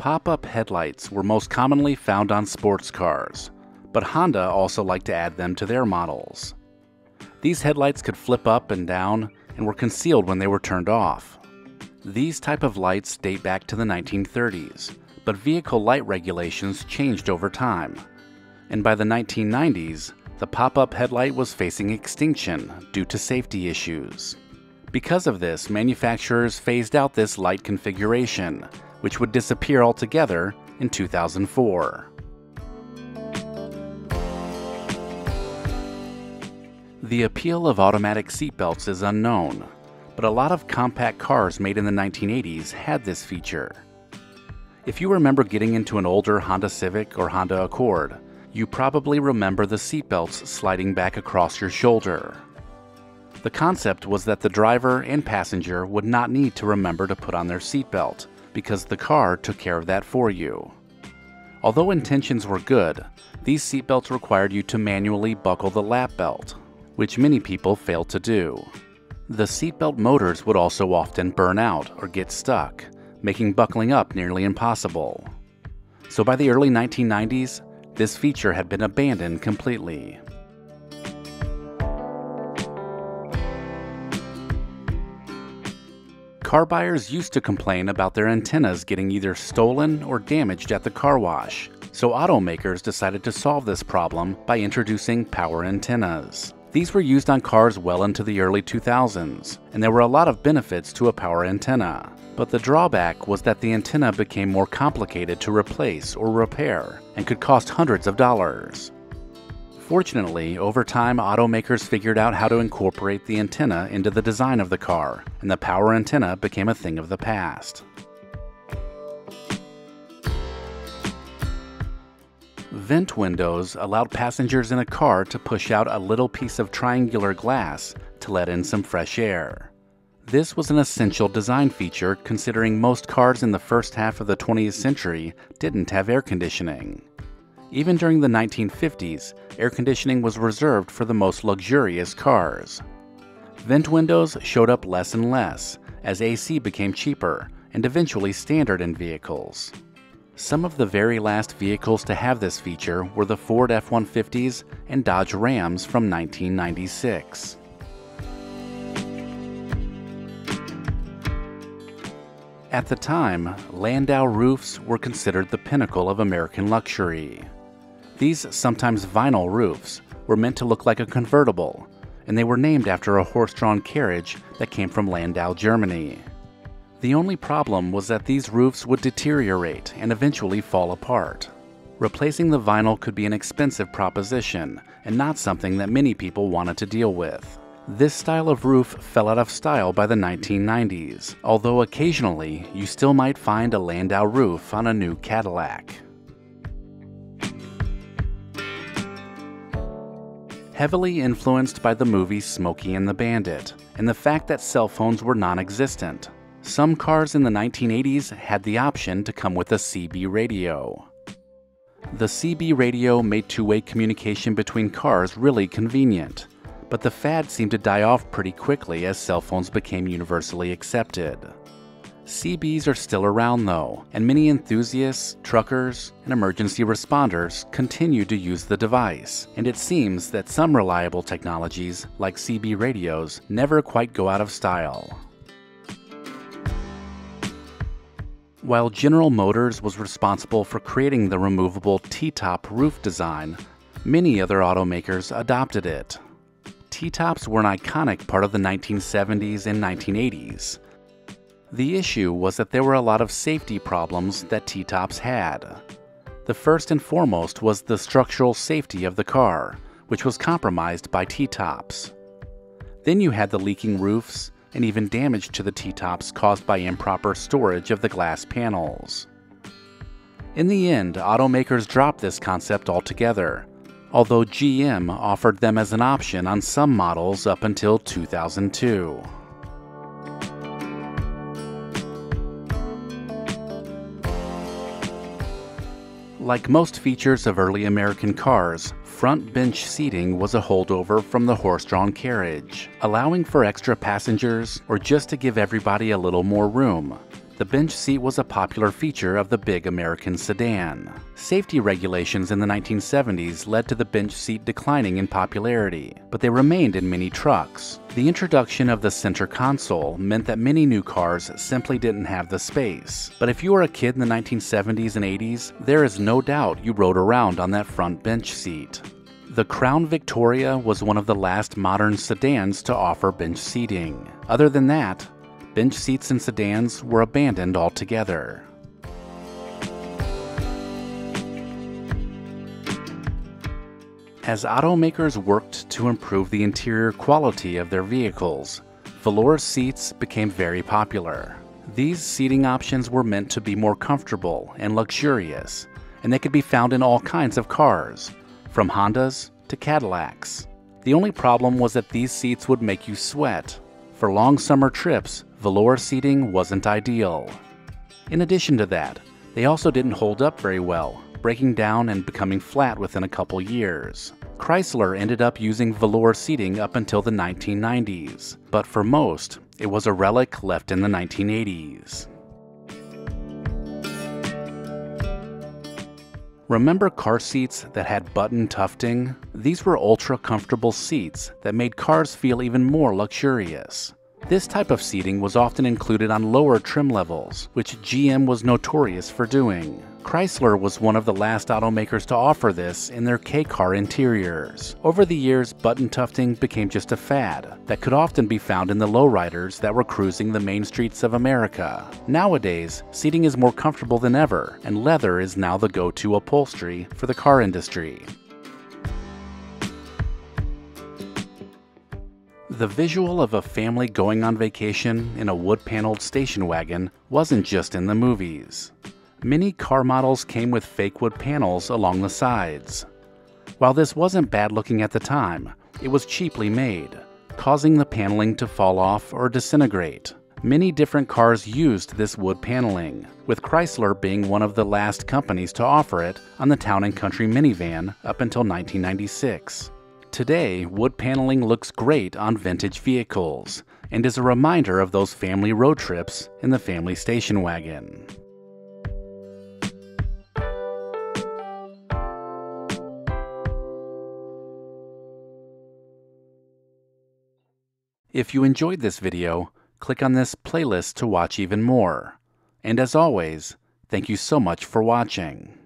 Pop up headlights were most commonly found on sports cars, but Honda also liked to add them to their models. These headlights could flip up and down and were concealed when they were turned off. These type of lights date back to the 1930s, but vehicle light regulations changed over time. And by the 1990s, the pop-up headlight was facing extinction due to safety issues. Because of this, manufacturers phased out this light configuration, which would disappear altogether in 2004. The appeal of automatic seatbelts is unknown, but a lot of compact cars made in the 1980s had this feature. If you remember getting into an older Honda Civic or Honda Accord, you probably remember the seatbelts sliding back across your shoulder. The concept was that the driver and passenger would not need to remember to put on their seatbelt because the car took care of that for you. Although intentions were good, these seatbelts required you to manually buckle the lap belt, which many people failed to do. The seatbelt motors would also often burn out or get stuck, making buckling up nearly impossible. So by the early 1990s, this feature had been abandoned completely. Car buyers used to complain about their antennas getting either stolen or damaged at the car wash, so automakers decided to solve this problem by introducing power antennas. These were used on cars well into the early 2000s, and there were a lot of benefits to a power antenna. But the drawback was that the antenna became more complicated to replace or repair and could cost hundreds of dollars. Fortunately, over time, automakers figured out how to incorporate the antenna into the design of the car, and the power antenna became a thing of the past. Vent windows allowed passengers in a car to push out a little piece of triangular glass to let in some fresh air. This was an essential design feature considering most cars in the first half of the 20th century didn't have air conditioning. Even during the 1950s, air conditioning was reserved for the most luxurious cars. Vent windows showed up less and less as AC became cheaper and eventually standard in vehicles. Some of the very last vehicles to have this feature were the Ford F-150s and Dodge Rams from 1996. At the time, Landau roofs were considered the pinnacle of American luxury. These sometimes vinyl roofs were meant to look like a convertible, and they were named after a horse drawn carriage that came from Landau, Germany. The only problem was that these roofs would deteriorate and eventually fall apart. Replacing the vinyl could be an expensive proposition and not something that many people wanted to deal with. This style of roof fell out of style by the 1990s, although occasionally you still might find a Landau roof on a new Cadillac. Heavily influenced by the movie Smokey and the Bandit, and the fact that cell phones were non existent, some cars in the 1980s had the option to come with a CB radio. The CB radio made two way communication between cars really convenient, but the fad seemed to die off pretty quickly as cell phones became universally accepted. CBs are still around though, and many enthusiasts, truckers, and emergency responders continue to use the device, and it seems that some reliable technologies, like CB radios, never quite go out of style. While General Motors was responsible for creating the removable T-top roof design, many other automakers adopted it. T-tops were an iconic part of the 1970s and 1980s. The issue was that there were a lot of safety problems that T-tops had. The first and foremost was the structural safety of the car, which was compromised by T-tops. Then you had the leaking roofs, and even damage to the T-tops caused by improper storage of the glass panels. In the end, automakers dropped this concept altogether, although GM offered them as an option on some models up until 2002. Like most features of early American cars, front bench seating was a holdover from the horse-drawn carriage, allowing for extra passengers or just to give everybody a little more room. The bench seat was a popular feature of the big American sedan. Safety regulations in the 1970s led to the bench seat declining in popularity, but they remained in many trucks. The introduction of the center console meant that many new cars simply didn't have the space. But if you were a kid in the 1970s and 80s, there is no doubt you rode around on that front bench seat. The Crown Victoria was one of the last modern sedans to offer bench seating. Other than that, bench seats in sedans were abandoned altogether. As automakers worked to improve the interior quality of their vehicles, velour seats became very popular. These seating options were meant to be more comfortable and luxurious, and they could be found in all kinds of cars, from Hondas to Cadillacs. The only problem was that these seats would make you sweat. For long summer trips, velour seating wasn't ideal. In addition to that, they also didn't hold up very well, breaking down and becoming flat within a couple years. Chrysler ended up using velour seating up until the 1990s, but for most, it was a relic left in the 1980s. Remember car seats that had button tufting? These were ultra comfortable seats that made cars feel even more luxurious. This type of seating was often included on lower trim levels, which GM was notorious for doing. Chrysler was one of the last automakers to offer this in their K-car interiors. Over the years, button tufting became just a fad that could often be found in the lowriders that were cruising the main streets of America. Nowadays, seating is more comfortable than ever, and leather is now the go-to upholstery for the car industry. The visual of a family going on vacation in a wood-paneled station wagon wasn't just in the movies. Many car models came with fake wood panels along the sides. While this wasn't bad looking at the time, it was cheaply made, causing the paneling to fall off or disintegrate. Many different cars used this wood paneling, with Chrysler being one of the last companies to offer it on the Town & Country minivan up until 1996. Today, wood paneling looks great on vintage vehicles and is a reminder of those family road trips in the family station wagon. If you enjoyed this video, click on this playlist to watch even more. And as always, thank you so much for watching.